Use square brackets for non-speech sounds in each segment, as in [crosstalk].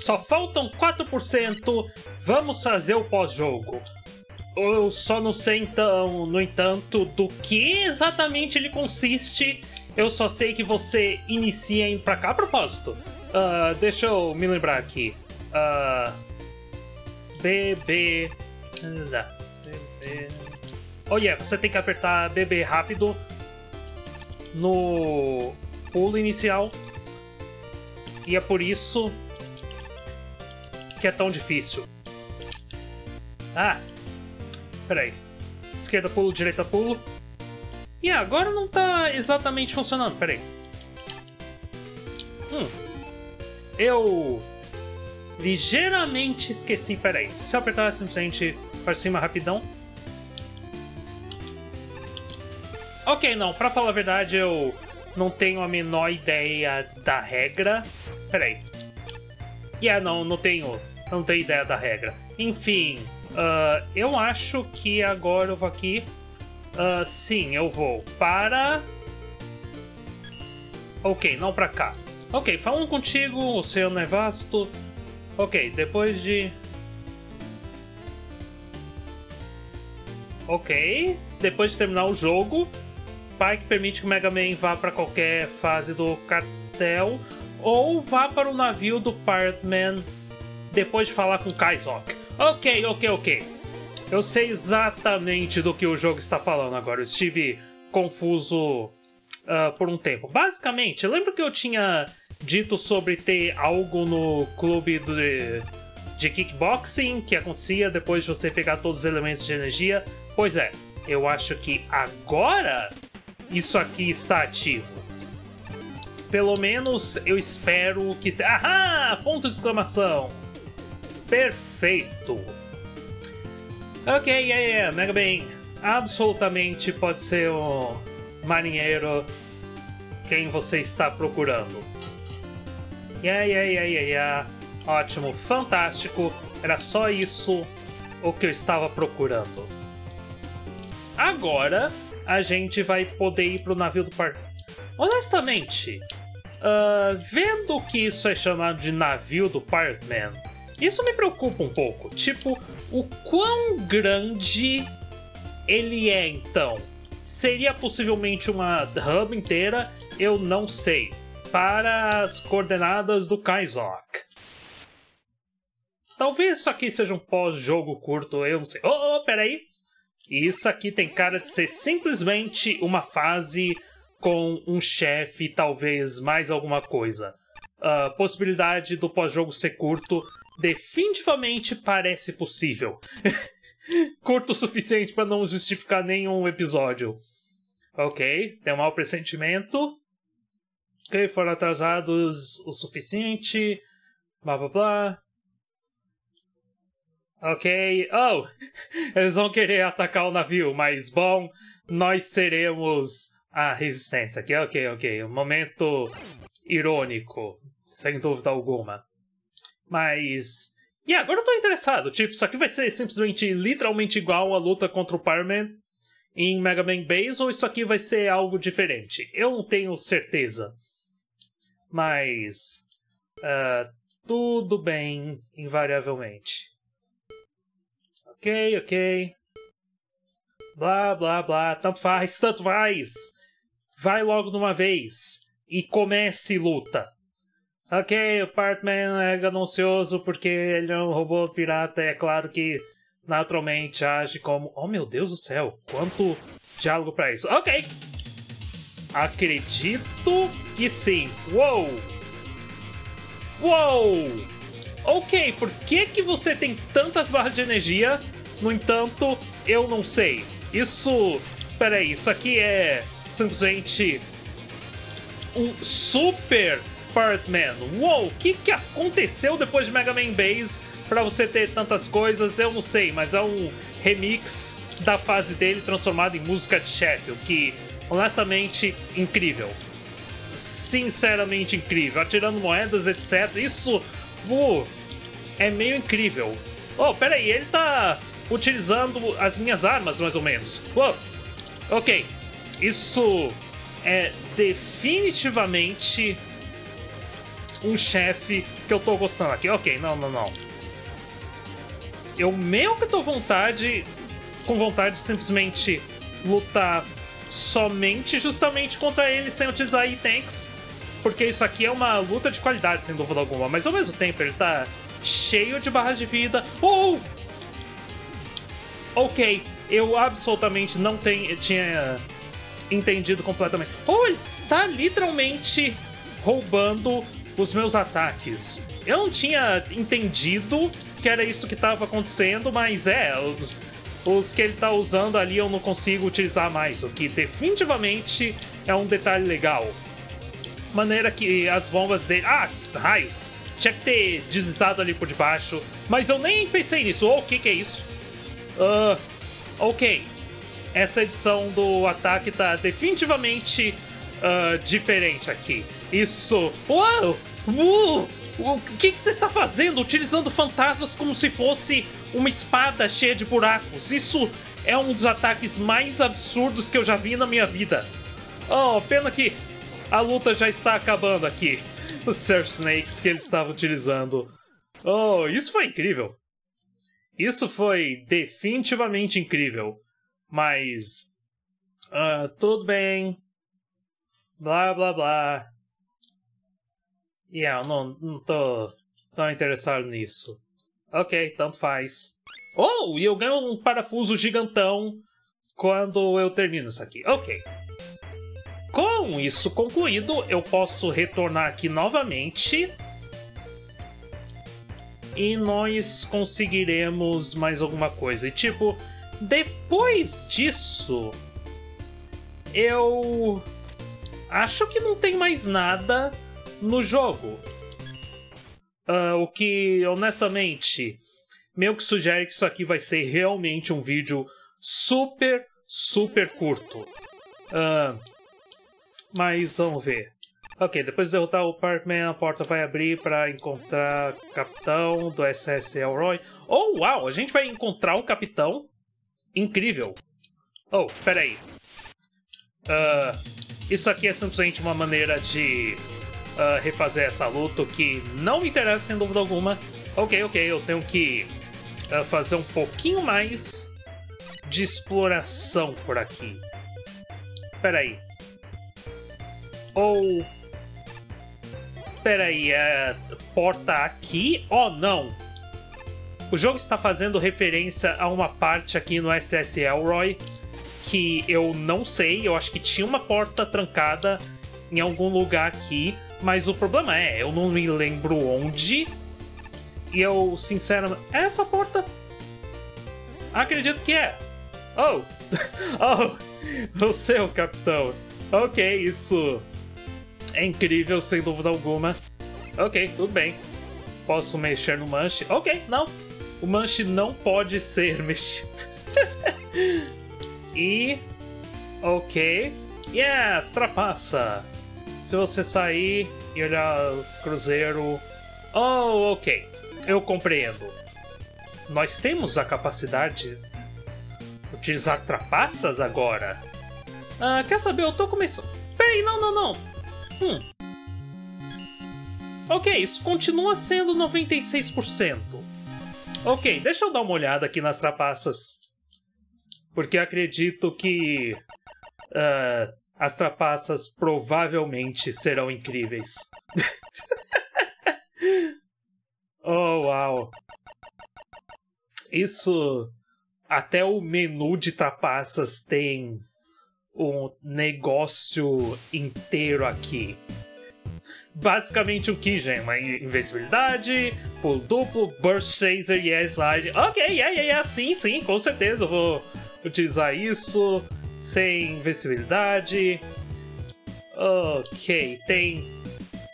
Só faltam 4%. Vamos fazer o pós-jogo. Eu só não sei então, no entanto, do que exatamente ele consiste. Eu só sei que você inicia indo pra cá a propósito. Uh, deixa eu me lembrar aqui. Uh, BB. BB. Oh yeah, você tem que apertar BB rápido no pulo inicial. E é por isso que é tão difícil. Ah, peraí. Esquerda pulo, direita pulo. E agora não tá exatamente funcionando, peraí. Hum. Eu ligeiramente esqueci, peraí. Se eu apertar simplesmente para cima rapidão. Ok, não, pra falar a verdade eu não tenho a menor ideia da regra. Peraí. Yeah, não, não tenho, não tenho ideia da regra. Enfim, uh, eu acho que agora eu vou aqui. Uh, sim, eu vou para. Ok, não para cá. Ok, falando contigo, o oceano é vasto. Ok, depois de. Ok, depois de terminar o jogo, Spike permite que o Mega Man vá para qualquer fase do castelo ou vá para o navio do Partman depois de falar com Kaizok. Ok, ok, ok. Eu sei exatamente do que o jogo está falando agora. Eu estive confuso uh, por um tempo. Basicamente, lembra que eu tinha dito sobre ter algo no clube de, de kickboxing que acontecia depois de você pegar todos os elementos de energia? Pois é, eu acho que agora isso aqui está ativo. Pelo menos eu espero que. Ahá! Ponto de exclamação! Perfeito! Ok, yeah, yeah, Mega Man absolutamente pode ser o marinheiro quem você está procurando. Yeah, yeah, yeah, yeah, yeah. Ótimo, fantástico. Era só isso o que eu estava procurando. Agora a gente vai poder ir pro navio do par. Honestamente, uh, vendo que isso é chamado de navio do Parkman, isso me preocupa um pouco. Tipo, o quão grande ele é então? Seria possivelmente uma hub inteira? Eu não sei. Para as coordenadas do Kaizok. Talvez isso aqui seja um pós-jogo curto, eu não sei. Oh, oh, peraí! Isso aqui tem cara de ser simplesmente uma fase com um chefe talvez mais alguma coisa. A possibilidade do pós-jogo ser curto definitivamente parece possível. [laughs] curto o suficiente para não justificar nenhum episódio. Ok, tem um mau pressentimento. Ok, foram atrasados o suficiente. Blá blá blá. Ok. Oh! [laughs] Eles vão querer atacar o navio, mas bom, nós seremos a resistência. Ok, ok, ok. Um momento irônico, sem dúvida alguma. Mas. E yeah, agora eu tô interessado. Tipo, isso aqui vai ser simplesmente literalmente igual a luta contra o Parman em Mega Man Base ou isso aqui vai ser algo diferente? Eu não tenho certeza. Mas. Uh, tudo bem, invariavelmente. Ok, ok. Blá, blá, blá. Tanto faz, tanto faz. Vai logo de uma vez. E comece luta. Ok, o Partman é ganancioso porque ele é um robô pirata. É claro que naturalmente age como. Oh meu Deus do céu, quanto diálogo para isso. Ok. Acredito que sim. Uou! Uou! Ok, por que, que você tem tantas barras de energia? No entanto, eu não sei. Isso. Peraí, isso aqui é simplesmente um super Partman. Uou, o que, que aconteceu depois de Mega Man Base para você ter tantas coisas? Eu não sei, mas é um remix da fase dele transformado em música de Sheffield, que honestamente incrível. Sinceramente incrível. Atirando moedas, etc. Isso uh, é meio incrível. Oh, peraí, ele tá utilizando as minhas armas, mais ou menos. Uou, ok. Isso é definitivamente um chefe que eu tô gostando aqui. Ok, não, não, não. Eu meio que tô vontade, com vontade de simplesmente lutar somente justamente contra ele sem utilizar E-Tanks. Porque isso aqui é uma luta de qualidade, sem dúvida alguma. Mas ao mesmo tempo ele tá cheio de barras de vida. Oh! Ok, eu absolutamente não tenho, tinha entendido completamente. Oh, ele está literalmente roubando os meus ataques. Eu não tinha entendido que era isso que estava acontecendo, mas é, os, os que ele está usando ali eu não consigo utilizar mais, o que definitivamente é um detalhe legal. Maneira que as bombas dele. Ah, raios! Tinha que ter deslizado ali por debaixo, mas eu nem pensei nisso. O que, que é isso? Uh, ok. Essa edição do ataque tá definitivamente uh, diferente aqui. Isso. Uau! Uh, o que, você tá fazendo? Utilizando fantasmas como se fosse uma espada cheia de buracos. Isso é um dos ataques mais absurdos que eu já vi na minha vida. Oh, pena que a luta já está acabando aqui. Os Surf Snakes que ele estava utilizando. Oh, isso foi incrível. Isso foi definitivamente incrível. Mas. Uh, tudo bem. Blá blá blá. Yeah, eu não, não tô tão interessado nisso. Ok, tanto faz. Oh, e eu ganho um parafuso gigantão quando eu termino isso aqui. Ok. Com isso concluído, eu posso retornar aqui novamente. E nós conseguiremos mais alguma coisa. E tipo, depois disso, eu acho que não tem mais nada no jogo. Uh, o que, honestamente, meio que sugere que isso aqui vai ser realmente um vídeo super, super curto. Uh, mas vamos ver. Ok, depois de derrotar o Parkman, a porta vai abrir para encontrar o capitão do SS Elroy. Oh, uau! A gente vai encontrar o capitão? Incrível! Oh, peraí. Uh, isso aqui é simplesmente uma maneira de uh, refazer essa luta, que não me interessa sem dúvida alguma. Ok, ok, eu tenho que uh, fazer um pouquinho mais de exploração por aqui. Peraí. Ou... Peraí, é... Porta aqui? Oh, não! O jogo está fazendo referência a uma parte aqui no SS Elroy que eu não sei, eu acho que tinha uma porta trancada em algum lugar aqui, mas o problema é, eu não me lembro onde. E eu, sinceramente. É essa porta? Acredito que é. Oh! [laughs] oh! Você [laughs] é o capitão. Ok, isso é incrível, sem dúvida alguma. Ok, tudo bem. Posso mexer no manche? Ok, não. O manche não pode ser [laughs] mexido. e. Ok. Yeah, trapaça. Se você sair e olhar cruzeiro. Oh, ok. Eu compreendo. Nós temos a capacidade de utilizar trapaças agora. Ah, quer saber? Eu tô começando. Peraí, não, não, não. Hum. Ok, isso continua sendo 96%. Ok, deixa eu dar uma olhada aqui nas trapaças. Porque acredito que. Uh, as trapaças provavelmente serão incríveis. [laughs] oh, uau! Isso. Até o menu de trapaças tem um negócio inteiro aqui. Basicamente o que, Gema? Invencibilidade, pulo duplo, burst chaser e air slide. Ok, é, é, é, sim, sim, com certeza eu vou utilizar isso sem invencibilidade. Ok, tem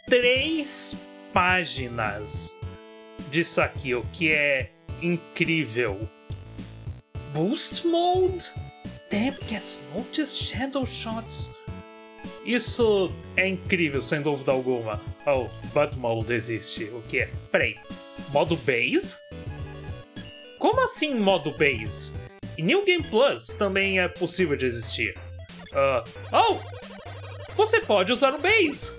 três páginas disso aqui, o que é incrível. Boost Mode? Damn gets noticed Shadow Shots. Isso é incrível, sem dúvida alguma. Oh, But Mode existe. O que é? Peraí. Modo Base? Como assim modo Base? E New Game Plus também é possível de existir. Uh, oh! Você pode usar o Base!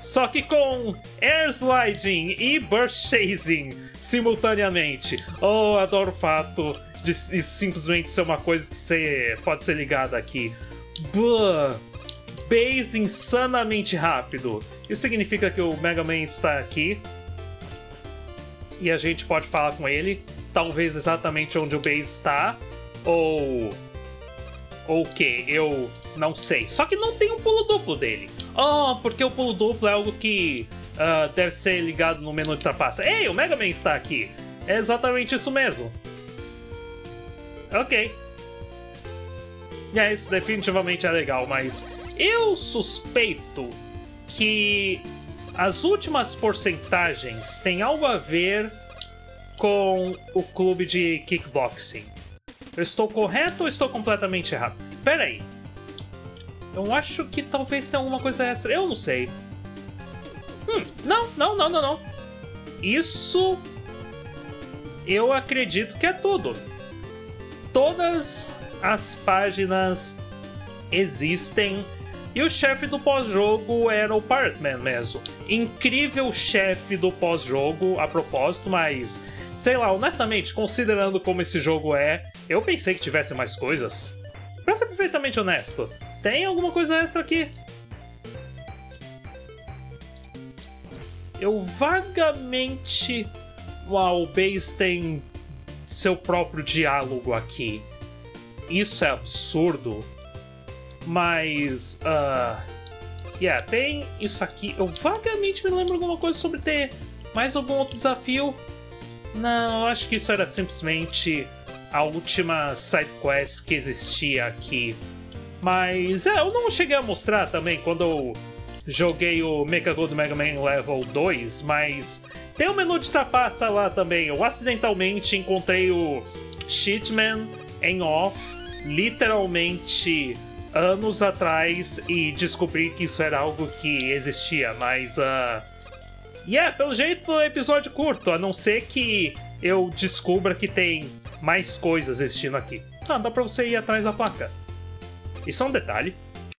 só que com Air Sliding e Burst Chasing simultaneamente. Oh, adoro o fato de isso simplesmente ser uma coisa que você pode ser ligada aqui. Buh. Base insanamente rápido. Isso significa que o Mega Man está aqui. E a gente pode falar com ele. Talvez exatamente onde o Base está. Ou. Ou o que? Eu não sei. Só que não tem um pulo duplo dele. Oh, porque o pulo duplo é algo que uh, deve ser ligado no menu de trapaça. Ei, o Mega Man está aqui. É exatamente isso mesmo. Ok. É, isso definitivamente é legal, mas eu suspeito que as últimas porcentagens têm algo a ver com o clube de kickboxing. Eu estou correto ou estou completamente errado? Pera aí. Eu acho que talvez tenha alguma coisa extra. Eu não sei. Hum, não, não, não, não, não. Isso eu acredito que é tudo. Todas as páginas existem e o chefe do pós-jogo era o Partman mesmo. Incrível chefe do pós-jogo, a propósito, mas sei lá, honestamente, considerando como esse jogo é, eu pensei que tivesse mais coisas. Pra ser perfeitamente honesto, tem alguma coisa extra aqui? Eu vagamente. Uau, o Base tem seu próprio diálogo aqui. Isso é absurdo. Mas. Uh, yeah, tem isso aqui. Eu vagamente me lembro alguma coisa sobre ter mais algum outro desafio. Não, eu acho que isso era simplesmente a última side quest que existia aqui. Mas é, eu não cheguei a mostrar também quando eu joguei o Gold Mega Man Level 2, mas tem um menu de trapaça lá também. Eu acidentalmente encontrei o Cheatman em off, literalmente anos atrás, e descobri que isso era algo que existia, mas. Uh... E yeah, pelo jeito, episódio curto, a não ser que eu descubra que tem mais coisas existindo aqui. Ah, dá pra você ir atrás da placa. Isso é um detalhe.